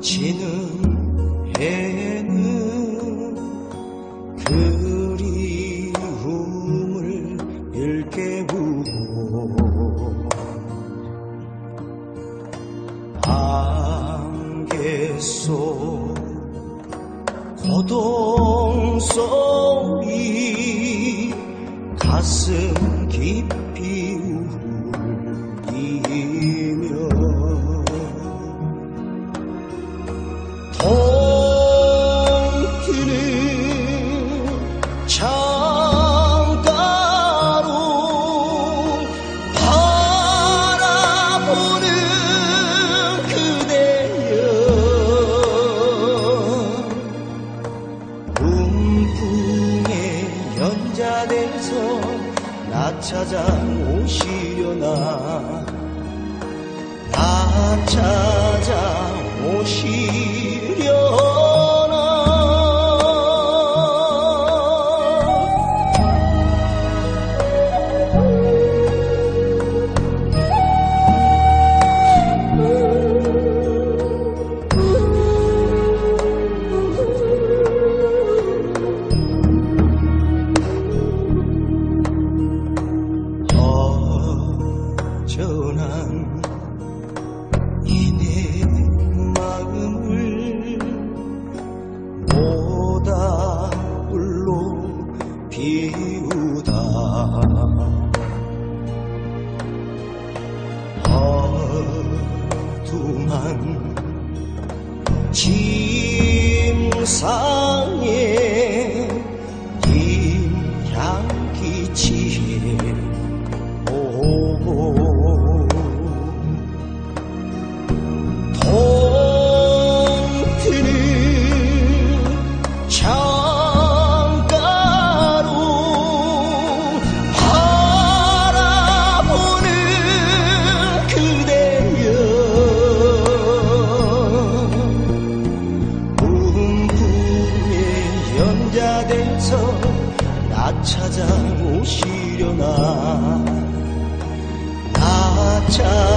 지는 속 고동 소리 가슴 깊이 울리 음풍에 연자돼서 나 찾아 오시려나? 나 찾아 오시려나 어둠한 짐상에 연자돼서 나 찾아 오시려나? 나 찾아